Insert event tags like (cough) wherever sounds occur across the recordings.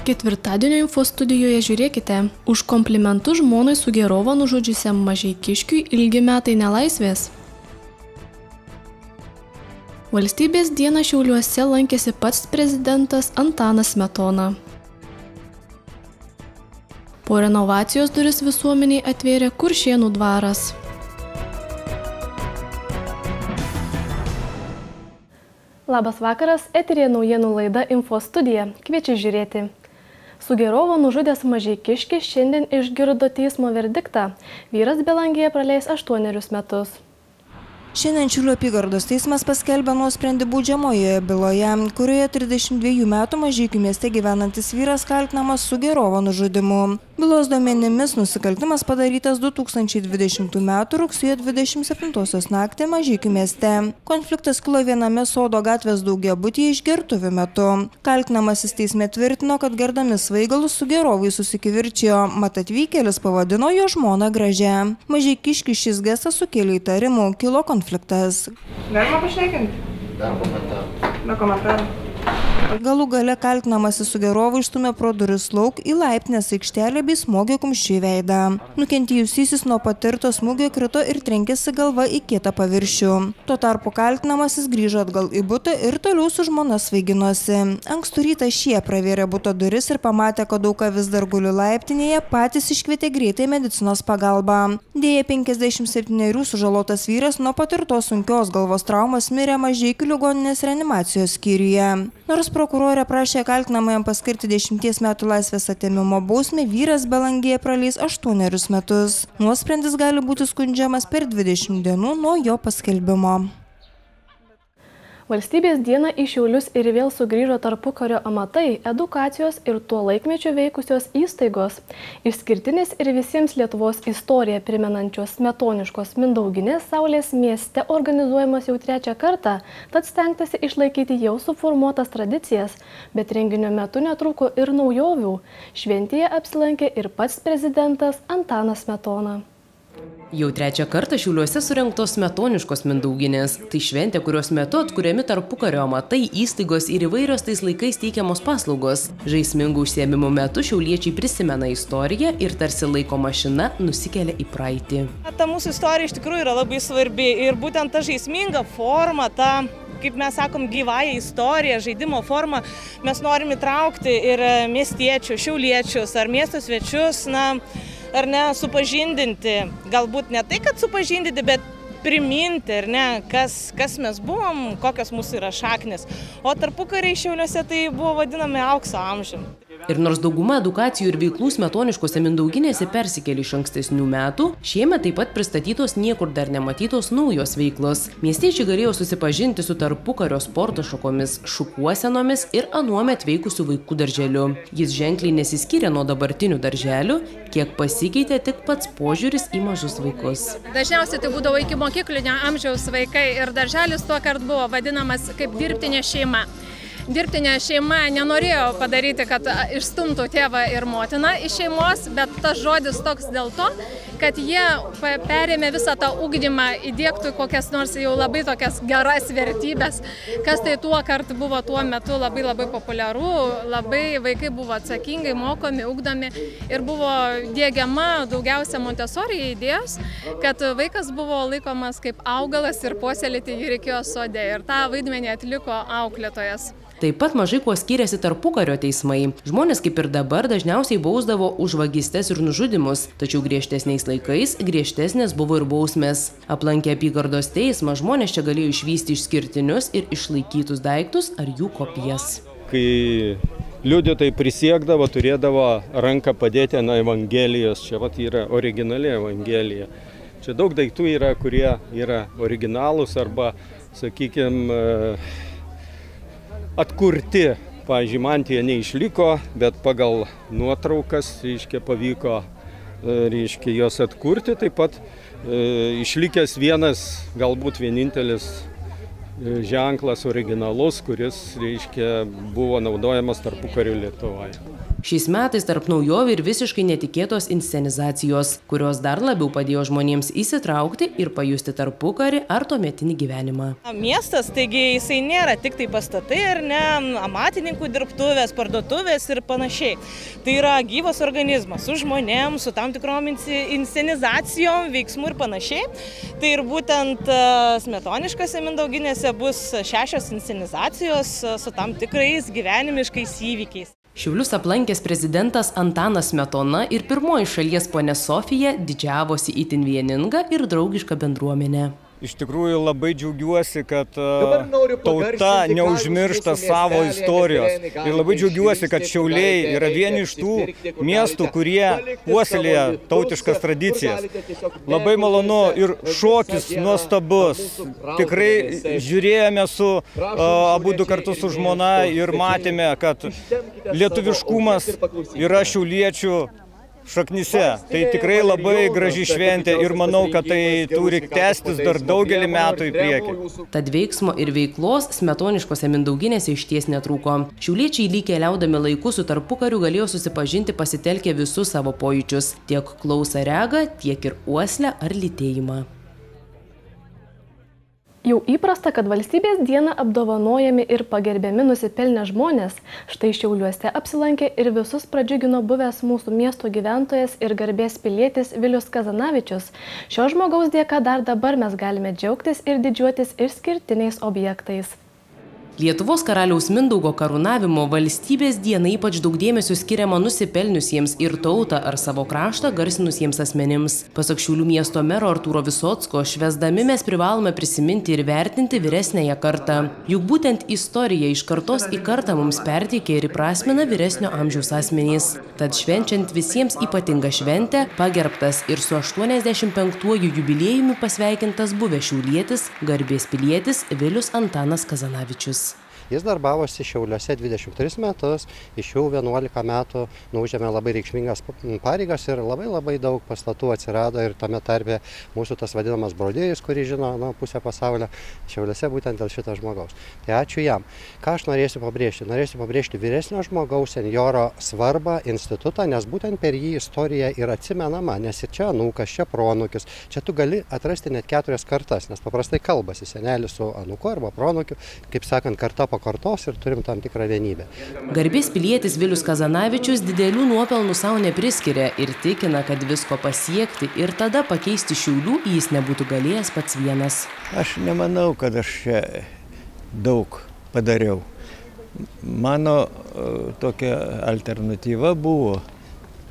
Ketvirtadienio info studijoje žiūrėkite. Už komplimentus žmonai su gerovo nužudžiusiam mažai kiškiui ilgi metai nelaisvės. Valstybės dieną Šiauliuose lankėsi pats prezidentas Antanas Smetona. Po renovacijos duris visuomeniai atvėrė Kuršienų dvaras. Labas vakaras, eterė naujienų laida Info studija. Kviečiu žiūrėti. Sugerovo nužudęs mažai kiškis šiandien išgirdo teismo verdiktą. Vyras Belangėje praleis aštuonerius metus. Šiandien Šiulių apygardos teismas paskelbė nuosprendį baudžiamojoje byloje, kurioje 32 metų mažykių mieste gyvenantis vyras kaltinamas su gerovo nužudimu. Bylos duomenimis nusikaltimas padarytas 2020 m. rugsėjo 27 naktį mažykių mieste. Konfliktas kilo viename sodo gatvės daugiabutyje išgertuvių metu. Kaltinamasis teisme tvirtino, kad gerdami svaigalus su gerovai susikivirčijo, mat atvykėlis pavadino jo žmoną gražią. Mažykiškis šis gestas sukėlė įtarimų, kilo konfliktas. Galima pašneikinti? Dar komentarų. Be komentarų. Galų gale kaltinamasis su gerovu išstumė pro duris lauk į laiptinės aikštelę bei smogė kumščių į veidą. Nukentėjusysis nuo patirto smūgio krito ir trenkėsi galva į kietą paviršių. Tuo tarpu kaltinamasis grįžo atgal į butą ir toliau su žmona svaiginosi. Ankstų rytą šie pravėrė buto duris ir pamatė, kad auka vis dar guli laiptinėje, patys iškvietė greitai medicinos pagalbą. Dėja 57 sužalotas vyras nuo patirtos sunkios galvos traumos mirė mažiekių ligoninės reanimacijos skyriuje. Nors prokurorė prašė kaltinamajam paskirti 10 metų laisvės atėmimo bausmę, vyras Belangėje praleis 8 metus. Nuosprendis gali būti skundžiamas per 20 dienų nuo jo paskelbimo. Valstybės dieną į Šiaulius ir vėl sugrįžo tarpukario amatai, edukacijos ir tuo laikmečio veikusios įstaigos. Išskirtinis ir visiems Lietuvos istoriją primenančios metoniškos Mindauginės Saulės mieste organizuojamas jau trečią kartą, tad stengtasi išlaikyti jau suformuotas tradicijas, bet renginio metu netruko ir naujovių. Šventėje apsilankė ir pats prezidentas Antanas Metona. Jau trečią kartą Šiauliuose surinktos metoniškos mindauginės. Tai šventė, kurios metu atkuriami tarpukario amatai, įstaigos ir įvairios tais laikais teikiamos paslaugos. Žaismingų užsiemimų metu šiauliečiai prisimena istoriją ir tarsi laiko mašina nusikelia į praeitį. Ta mūsų istorija iš tikrųjų yra labai svarbi ir būtent ta žaisminga forma, ta kaip mes sakom, gyvąją istoriją, žaidimo formą, mes norim įtraukti ir miestiečių, šiauliečius ar miesto svečius, na, ar ne, supažindinti, galbūt ne tai, kad supažindinti, bet priminti, ar ne, kas, kas mes buvom, kokios mūsų yra šaknis. O tarpukariai šiauliuose tai buvo vadinami aukso amžiumi. Ir nors dauguma edukacijų ir veiklų smetoniškose mindauginėse persikėlė iš ankstesnių metų, šiemet taip pat pristatytos niekur dar nematytos naujos veiklos. Miestiečiai galėjo susipažinti su tarpukario sporto šakomis, šukuosenomis ir anuomet veikusių vaikų darželiu. Jis ženkliai nesiskyrė nuo dabartinių darželių, kiek pasikeitė tik pats požiūris į mažus vaikus. Dažniausiai tai būdavo iki mokyklinio amžiaus vaikai ir darželis tuo kart buvo vadinamas kaip dirbtinė šeima dirbtinė šeima nenorėjo padaryti, kad išstumtų tėvą ir motiną iš šeimos, bet tas žodis toks dėl to, kad jie perėmė visą tą ugdymą, įdėktų kokias nors jau labai tokias geras vertybės, kas tai tuo kartu buvo tuo metu labai labai populiaru, labai vaikai buvo atsakingai mokomi, ugdomi ir buvo dėgiama daugiausia Montesoriai idėjos, kad vaikas buvo laikomas kaip augalas ir puoselėti jį reikėjo sodė ir tą vaidmenį atliko auklėtojas. Taip pat mažai kuo skiriasi tarpukario teismai. Žmonės kaip ir dabar dažniausiai bausdavo už vagystes ir nužudimus, tačiau griežtesniais laikais griežtesnės buvo ir bausmės. Aplankę apygardos teismą žmonės čia galėjo išvysti išskirtinius ir išlaikytus daiktus ar jų kopijas. Kai liudytojai prisiekdavo, turėdavo ranką padėti ant Evangelijos, čia vat yra originali Evangelija. Čia daug daiktų yra, kurie yra originalūs arba, sakykime, atkurti. Pavyzdžiui, mantija neišliko, bet pagal nuotraukas, reiškia, pavyko, reiškia, jos atkurti. Taip pat e, išlikęs vienas, galbūt vienintelis e, ženklas originalus, kuris, reiškia, buvo naudojamas tarpukariu Lietuvoje. Šiais metais tarp naujovių ir visiškai netikėtos inscenizacijos, kurios dar labiau padėjo žmonėms įsitraukti ir pajusti tarpukarį ar tuometinį gyvenimą. Miestas, taigi jisai nėra tik tai pastatai ar ne, amatininkų dirbtuvės, parduotuvės ir panašiai. Tai yra gyvas organizmas su žmonėms, su tam tikrom inscenizacijom, veiksmų ir panašiai. Tai ir būtent e, smetoniškose mindauginėse bus šešios inscenizacijos e, su tam tikrais gyvenimiškais įvykiais. Šiaulius aplankęs prezidentas Antanas Smetona ir pirmoji šalies ponė Sofija didžiavosi itin vieninga ir draugiška bendruomenė. Iš tikrųjų labai džiaugiuosi, kad tauta neužmiršta savo istorijos. Ir labai džiaugiuosi, kad Šiauliai yra vieni iš tų miestų, kurie puoselėja tautiškas tradicijas. Labai malonu ir šokis nuostabus. Tikrai žiūrėjome su abu du kartus su žmona ir matėme, kad lietuviškumas yra šiauliečių šaknyse. Tai tikrai labai graži šventė ir manau, kad tai turi tęstis dar daugelį metų į priekį. Tad veiksmo ir veiklos smetoniškose mindauginėse iš ties netrūko. Šiauliečiai lyg keliaudami laiku su tarpukariu galėjo susipažinti pasitelkę visus savo pojūčius - tiek klausą regą, tiek ir uoslę ar lytėjimą. Jau įprasta, kad valstybės dieną apdovanojami ir pagerbiami nusipelnę žmonės. Štai Šiauliuose apsilankė ir visus pradžiugino buvęs mūsų miesto gyventojas ir garbės pilietis Vilius Kazanavičius. Šio žmogaus dėka dar dabar mes galime džiaugtis ir didžiuotis išskirtiniais objektais. Lietuvos karaliaus Mindaugo karūnavimo valstybės diena ypač daug dėmesio skiriama nusipelniusiems ir tautą ar savo kraštą garsinusiems asmenims. Pasak Šiaulių miesto mero Artūro Visotsko, švesdami mes privalome prisiminti ir vertinti vyresnėje kartą. Juk būtent istorija iš kartos į kartą mums perteikia ir įprasmina vyresnio amžiaus asmenys. Tad švenčiant visiems ypatingą šventę, pagerbtas ir su 85-uoju jubiliejumi pasveikintas buvęs šiaulietis, garbės pilietis Vilius Antanas Kazanavičius. Jis darbavosi Šiauliuose 23 metus, iš jų 11 metų nužėmė labai reikšmingas pareigas ir labai labai daug pastatų atsirado ir tame tarpe mūsų tas vadinamas brodėjus, kurį žino nu, pusę pasaulio, Šiauliuose būtent dėl šito žmogaus. Tai ačiū jam. Ką aš norėsiu pabrėžti? Norėsiu pabrėžti vyresnio žmogaus, senjoro svarbą institutą, nes būtent per jį istorija yra atsimenama, nes ir čia anūkas, čia pronukis, čia tu gali atrasti net keturias kartas, nes paprastai kalbasi senelis su anūku arba pronukiu, kaip sakant, karta po kartos ir turim tam tikrą vienybę. Garbės pilietis Vilius Kazanavičius didelių nuopelnų savo nepriskiria ir tikina, kad visko pasiekti ir tada pakeisti šiaulių jis nebūtų galėjęs pats vienas. Aš nemanau, kad aš čia daug padariau. Mano tokia alternatyva buvo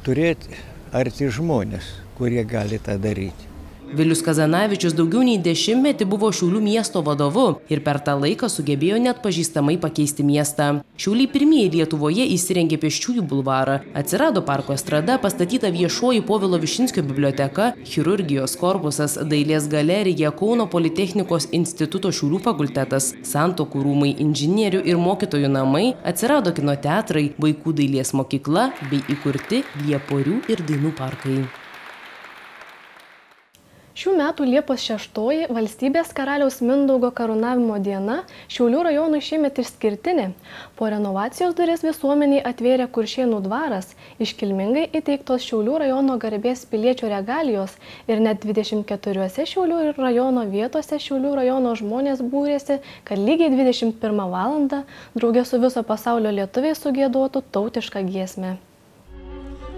turėti arti žmonės, kurie gali tą daryti. Vilius Kazanavičius daugiau nei dešimtmetį buvo Šiaulių miesto vadovu ir per tą laiką sugebėjo net pažįstamai pakeisti miestą. Šiauliai pirmieji Lietuvoje įsirengė pėsčiųjų bulvarą, atsirado parko estrada, pastatyta viešoji Povilo Višinskio biblioteka, chirurgijos korpusas, dailės galerija, Kauno Politechnikos instituto Šiaulių fakultetas, santokų rūmai, inžinierių ir mokytojų namai, atsirado kino teatrai, vaikų dailės mokykla bei įkurti Lieporių ir Dainų parkai. Šių metų Liepos 6 valstybės karaliaus Mindaugo karūnavimo diena Šiaulių rajonui šiemet išskirtinė. Po renovacijos duris visuomeniai atvėrė Kuršienų dvaras, iškilmingai įteiktos Šiaulių rajono garbės piliečio regalijos ir net 24 Šiaulių rajono vietose Šiaulių rajono žmonės būrėsi, kad lygiai 21 val. draugė su viso pasaulio lietuviai sugėduotų tautišką giesmę.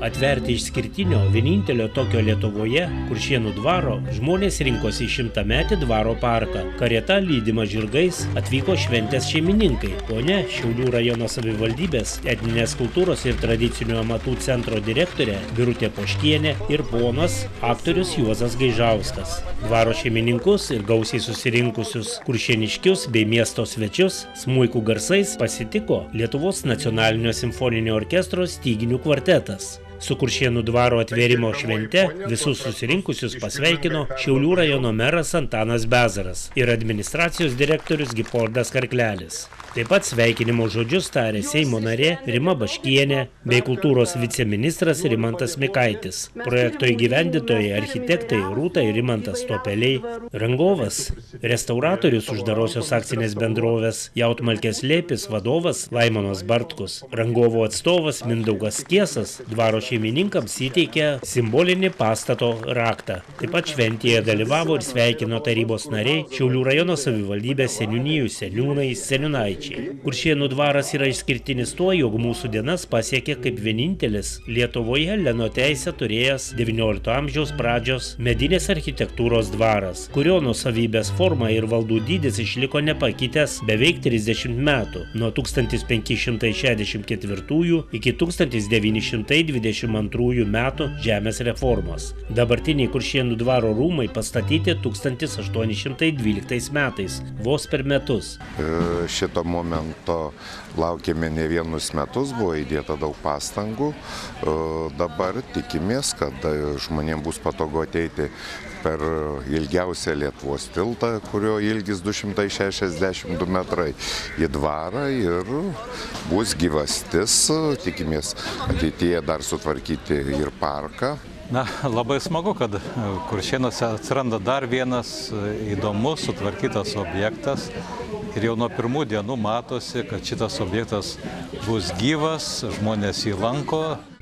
Atverti išskirtinio, vienintelio tokio Lietuvoje, Kuršienų dvaro, žmonės rinkosi šimtametį dvaro parką. Karieta lydima žirgais atvyko šventės šeimininkai. Pone Šiaulių rajono savivaldybės, etninės kultūros ir tradicinių amatų centro direktorė Birutė Poškienė ir ponas aktorius Juozas Gaižauskas. Dvaro šeimininkus ir gausiai susirinkusius kuršieniškius bei miesto svečius smuikų garsais pasitiko Lietuvos nacionalinio simfoninio orkestro styginių kvartetas. Su Kuršienų dvaro atvėrimo švente visus susirinkusius pasveikino Šiaulių rajono meras Antanas Bezaras ir administracijos direktorius Gipoldas Karklelis. Taip pat sveikinimo žodžius tarė Seimo narė Rima Baškienė bei kultūros viceministras Rimantas Mikaitis. Projekto įgyvendintojai architektai Rūta ir Rimantas Topeliai, rangovas, restauratorius uždarosios akcinės bendrovės Jautmalkės Lėpis vadovas Laimonas Bartkus, rangovo atstovas Mindaugas Kiesas dvaro šeimininkams įteikė simbolinį pastato raktą. Taip pat šventėje dalyvavo ir sveikino tarybos nariai Šiaulių rajono savivaldybės seniūnijų seniūnai seniūnaičiai. Kuršienų dvaras yra išskirtinis tuo, jog mūsų dienas pasiekė kaip vienintelis Lietuvoje Leno teisę turėjęs XIX amžiaus pradžios medinės architektūros dvaras, kurio nusavybės forma ir valdų dydis išliko nepakitęs beveik 30 metų, nuo 1564 iki 1922 metų žemės reformos. Dabartiniai Kuršienų dvaro rūmai pastatyti 1812 metais, vos per metus. Šito momento laukėme ne vienus metus, buvo įdėta daug pastangų. Dabar tikimės, kad žmonėms bus patogu ateiti per ilgiausią Lietuvos tiltą, kurio ilgis 262 metrai į dvarą ir bus gyvastis, tikimės ateityje dar sutvarkyti ir parką. Na, labai smagu, kad Kuršėnuose atsiranda dar vienas įdomus, sutvarkytas objektas. Ir jau nuo pirmų dienų matosi, kad šitas objektas bus gyvas, žmonės jį lanko,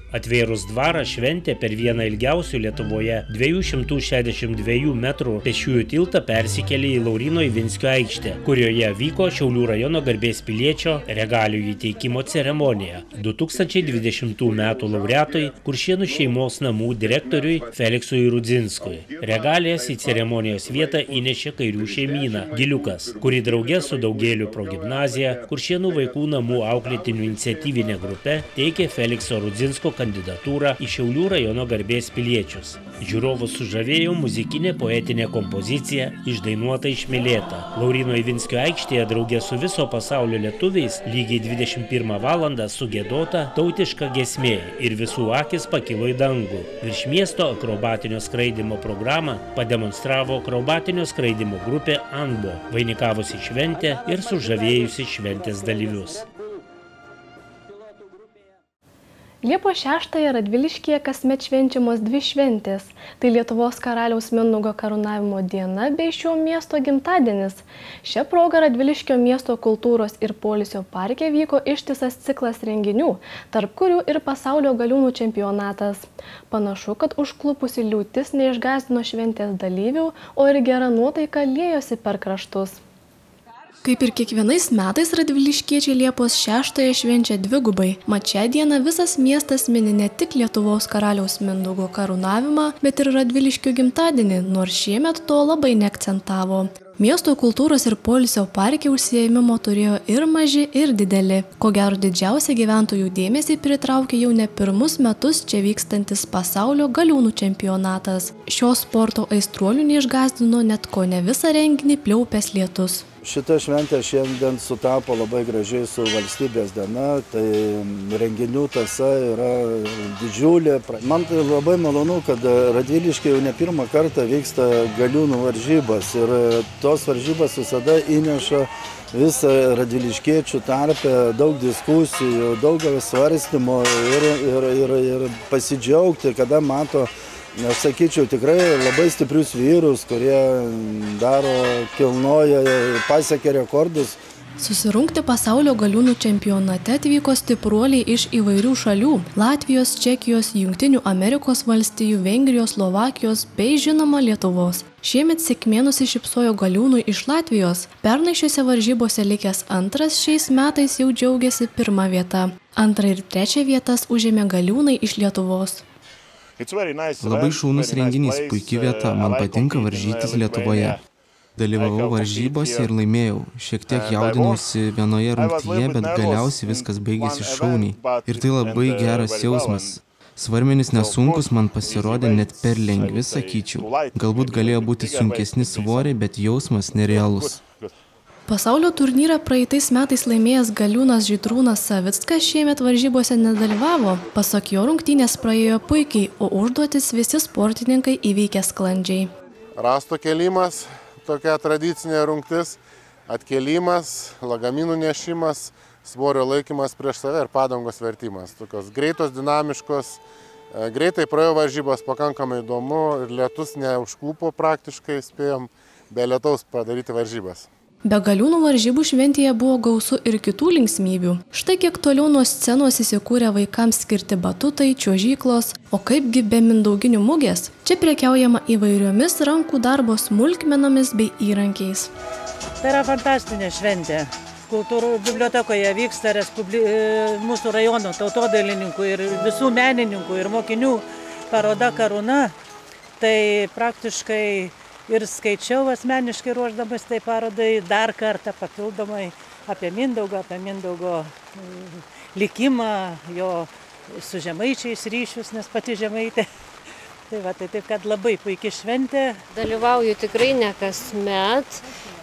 Atvėrus dvarą šventė per vieną ilgiausių Lietuvoje 262 metrų pešiųjų tiltą persikėlė į Laurino Ivinskio aikštę, kurioje vyko Šiaulių rajono garbės piliečio regalijų įteikimo ceremonija. 2020 m. laureatui Kuršienų šeimos namų direktoriui Feliksui Rudzinskui. Regalijas į ceremonijos vietą įnešė kairių šeimyną Giliukas, kuri draugė su daugėliu progimnazija Kuršienų vaikų namų auklėtinių iniciatyvinė grupė teikė Felikso Rudzinsko kandidatūrą į Šiaulių rajono garbės piliečius. Žiūrovus sužavėjo muzikinė poetinė kompozicija išdainuota išmylėta. Laurino Ivinskio aikštėje draugė su viso pasaulio lietuviais lygiai 21 val. sugėdota tautiška gesmė ir visų akis pakilo į dangų. Virš miesto akrobatinio skraidimo programą pademonstravo akrobatinio skraidimo grupė Anbo, vainikavusi šventę ir sužavėjusi šventės dalyvius. Liepos 6-ąją Radviliškėje kasmet švenčiamos dvi šventės. Tai Lietuvos karaliaus Mindaugo karūnavimo diena bei šio miesto gimtadienis. Šią progą Radviliškio miesto kultūros ir polisio parke vyko ištisas ciklas renginių, tarp kurių ir pasaulio galiūnų čempionatas. Panašu, kad užklupusi liūtis neišgazdino šventės dalyvių, o ir gera nuotaika liejosi per kraštus. Kaip ir kiekvienais metais radviliškiečiai Liepos 6-ąją švenčia dvigubai. Mat šią dieną visas miestas mini ne tik Lietuvos karaliaus Mindaugo karūnavimą, bet ir radviliškio gimtadienį, nors šiemet to labai neakcentavo. Miesto kultūros ir polisio parke užsiėmimo turėjo ir maži, ir dideli. Ko gero didžiausia gyventojų dėmesį pritraukė jau ne pirmus metus čia vykstantis pasaulio galiūnų čempionatas. Šio sporto aistruolių neišgazdino net ko ne visą renginį pliaupęs lietus. Šita šventė šiandien sutapo labai gražiai su valstybės diena, tai renginių tasa yra didžiulė. Man tai labai malonu, kad Radviliškai jau ne pirmą kartą vyksta galiūnų varžybas ir tos varžybas visada įneša visą radviliškiečių tarpę daug diskusijų, daug svarstymų ir, ir, ir, ir pasidžiaugti, kada mato aš sakyčiau, tikrai labai stiprius vyrus, kurie daro, kilnoja, pasiekia rekordus. Susirungti pasaulio galiūnų čempionate atvyko stipruoliai iš įvairių šalių - Latvijos, Čekijos, Junktinių Amerikos valstijų, Vengrijos, Slovakijos bei žinoma Lietuvos. Šiemet sėkmė nusišypsojo galiūnui iš Latvijos. Pernai šiuose varžybose likęs antras šiais metais jau džiaugiasi pirmą vietą. Antrą ir trečią vietas užėmė galiūnai iš Lietuvos. Labai šaunus renginys, puikia vieta, man patinka varžytis Lietuvoje. Dalyvavau varžybose ir laimėjau. Šiek tiek jaudinausi vienoje rungtyje, bet galiausiai viskas baigėsi šauniai. Ir tai labai geras jausmas. Svarmenis nesunkus man pasirodė net per lengvi, sakyčiau. Galbūt galėjo būti sunkesni svoriai, bet jausmas nerealus. Pasaulio turnyrą praeitais metais laimėjęs galiūnas Žydrūnas Savickas šiemet varžybose nedalyvavo. Pasak jo rungtynės praėjo puikiai, o užduotis visi sportininkai įveikė sklandžiai. Rasto kelimas, tokia tradicinė rungtis. atkėlimas, lagaminų nešimas, svorio laikymas prieš save ir padangos vertimas. Tokios greitos, dinamiškos, e, greitai praėjo varžybos, pakankamai įdomu ir lietus neužkūpo praktiškai, spėjom be lietaus padaryti varžybas. Be galiūnų varžybų šventėje buvo gausu ir kitų linksmybių. Štai kiek toliau nuo scenos įsikūrė vaikams skirti batutai, čiuožyklos, o kaipgi be mindauginių mugės. Čia prekiaujama įvairiomis rankų darbo smulkmenomis bei įrankiais. Tai yra fantastinė šventė. Kultūrų bibliotekoje vyksta Respubli... E, mūsų rajono tautodailininkų ir visų menininkų ir mokinių paroda Karūna. Tai praktiškai ir skaičiau asmeniškai ruoždamas tai parodai dar kartą papildomai apie Mindaugą, apie Mindaugo mm, likimą, jo su žemaičiais ryšius, nes pati žemaitė. (laughs) Tai va, tai taip, kad labai puikia šventė. Dalyvauju tikrai ne kasmet,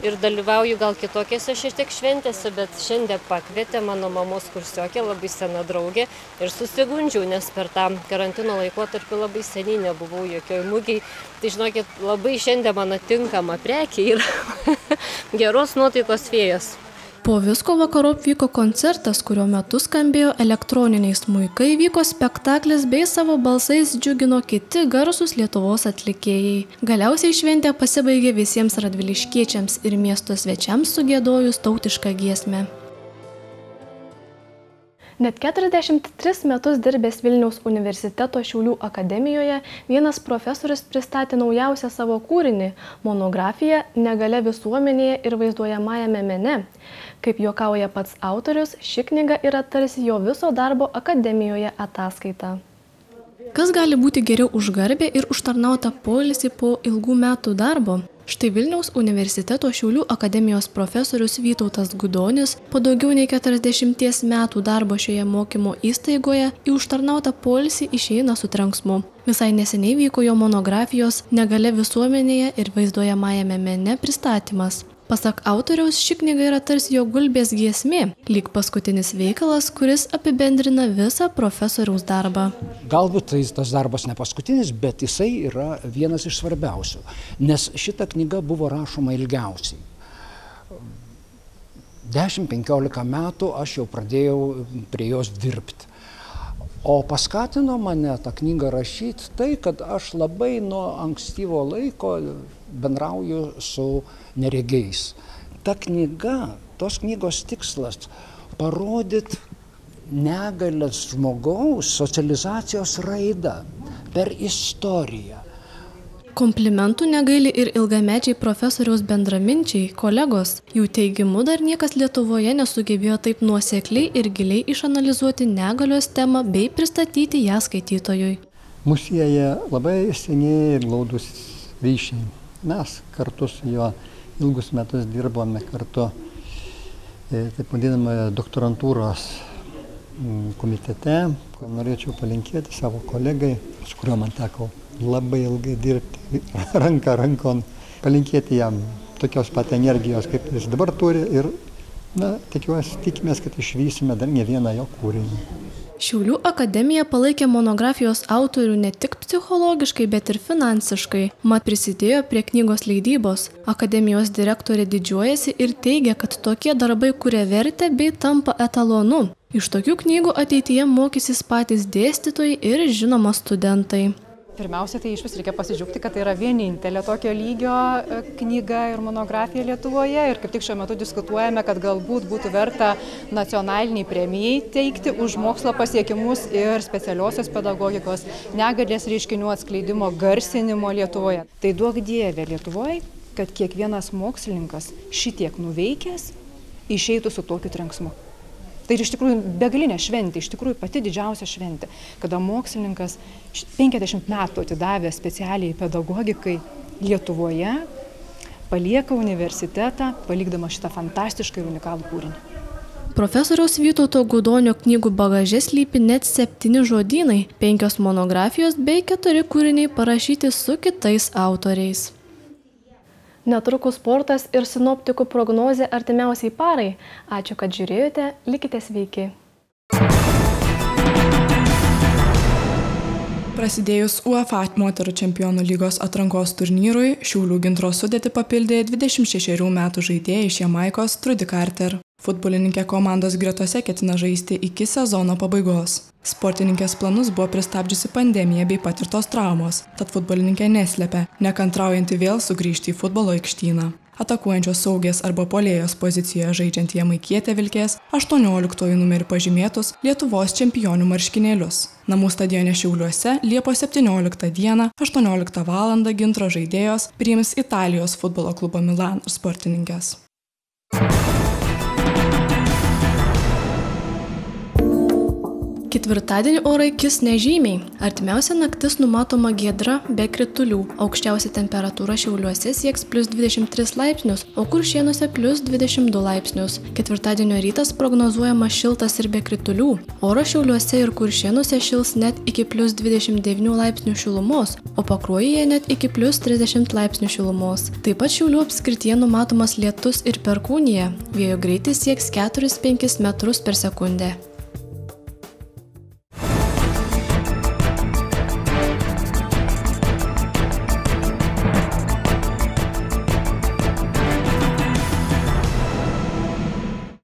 ir dalyvauju gal kitokiose šiek tiek šventėse, bet šiandien pakvietė mano mamos kursiokė, labai sena draugė ir susigundžiau, nes per tą karantino laikotarpį labai seniai nebuvau jokioj mugiai. Tai žinokit, labai šiandien mano tinkama prekė ir (laughs) geros nuotaikos vėjas. Po visko vakarop vyko koncertas, kurio metu skambėjo elektroniniai smuikai, vyko spektaklis bei savo balsais džiugino kiti garsus Lietuvos atlikėjai. Galiausiai šventė pasibaigė visiems radviliškiečiams ir miesto svečiams sugėdojus tautišką giesmę. Net 43 metus dirbęs Vilniaus universiteto Šiaulių akademijoje vienas profesorius pristatė naujausią savo kūrinį - monografiją Negale visuomenėje ir vaizduojamajame mene. Kaip juokauja pats autorius, ši knyga yra tarsi jo viso darbo akademijoje ataskaita. Kas gali būti geriau už garbę ir užtarnautą poilsį po ilgų metų darbo? Štai Vilniaus universiteto Šiaulių akademijos profesorius Vytautas Gudonis po daugiau nei 40 metų darbo šioje mokymo įstaigoje į užtarnautą poilsį išeina su trenksmu. Visai neseniai vyko jo monografijos Negale visuomenėje ir vaizduojamajame mene pristatymas. Pasak autoriaus, ši knyga yra tarsi jo gulbės giesmė, lyg paskutinis veikalas, kuris apibendrina visą profesoriaus darbą. Galbūt tai tas darbas ne paskutinis, bet jisai yra vienas iš svarbiausių, nes šita knyga buvo rašoma ilgiausiai. 10-15 metų aš jau pradėjau prie jos dirbti. O paskatino mane tą knygą rašyti tai, kad aš labai nuo ankstyvo laiko bendrauju su neregiais. Ta knyga, tos knygos tikslas - parodyti negalės žmogaus socializacijos raidą per istoriją. Komplimentų negaili ir ilgamečiai profesoriaus bendraminčiai, kolegos. Jų teigimu dar niekas Lietuvoje nesugebėjo taip nuosekliai ir giliai išanalizuoti negalios temą bei pristatyti ją skaitytojui. Musieja labai seniai ir glaudus ryšiai. Mes kartu su juo ilgus metus dirbome kartu, e, taip vadinamą, doktorantūros komitete. Norėčiau palinkėti savo kolegai, su kuriuo man teko labai ilgai dirbti, (laughs) ranką rankon, palinkėti jam tokios pat energijos, kaip jis dabar turi ir, na, tikiuosi, tikimės, kad išvysime dar ne vieną jo kūrinį. Šiaulių akademija palaikė monografijos autorių ne tik psichologiškai, bet ir finansiškai, mat prisidėjo prie knygos leidybos. Akademijos direktorė didžiuojasi ir teigia, kad tokie darbai kuria vertę bei tampa etalonu. Iš tokių knygų ateityje mokysis patys dėstytojai ir žinoma studentai. Pirmiausia, tai iš vis reikia pasidžiaugti, kad tai yra vienintelė tokio lygio e, knyga ir monografija Lietuvoje. Ir kaip tik šiuo metu diskutuojame, kad galbūt būtų verta nacionaliniai premijai teikti už mokslo pasiekimus ir specialiosios pedagogikos negalės reiškinių atskleidimo garsinimo Lietuvoje. Tai duok dievė Lietuvoje, kad kiekvienas mokslininkas šitiek nuveikęs išeitų su tokiu trenksmu. Tai iš tikrųjų begalinė šventė, iš tikrųjų pati didžiausia šventė, kada mokslininkas 50 metų atidavė specialiai pedagogikai Lietuvoje, palieka universitetą, palikdama šitą fantastišką ir unikalų kūrinį. Profesoriaus Vytauto Gudonio knygų bagaže slypi net septyni žodynai, penkios monografijos bei keturi kūriniai parašyti su kitais autoriais. Netrukus sportas ir sinoptikų prognozė artimiausiai parai. Ačiū, kad žiūrėjote, likite sveiki. Prasidėjus UEFA moterų čempionų lygos atrankos turnyrui, Šiaulių gintro sudėti papildė 26 metų žaidėjai iš Jamaikos Trudy Carter. Futbolininkė komandos gretose ketina žaisti iki sezono pabaigos. Sportininkės planus buvo pristabdžiusi pandemija bei patirtos traumos, tad futbolininkė neslėpia, nekantraujanti vėl sugrįžti į futbolo aikštyną atakuojančios saugės arba puolėjos pozicijoje žaidžiant jamaikietė vilkės 18 numeriu pažymėtus Lietuvos čempionių marškinėlius. Namų stadione Šiauliuose Liepos 17 dieną 18 val. gintro žaidėjos priims Italijos futbolo klubo Milan sportininkės. Ketvirtadienį orai kis nežymiai. Artimiausia naktis numatoma giedra be kritulių. Aukščiausia temperatūra Šiauliuose sieks plus 23 laipsnius, o kuršienuose plus 22 laipsnius. Ketvirtadienio rytas prognozuojamas šiltas ir be kritulių. Oras Šiauliuose ir kuršienuose šils net iki plus 29 laipsnių šilumos, o pakruojyje net iki plus 30 laipsnių šilumos. Taip pat Šiaulių apskrityje numatomas lietus ir perkūnija. Vėjo greitis sieks 4-5 metrus per sekundę.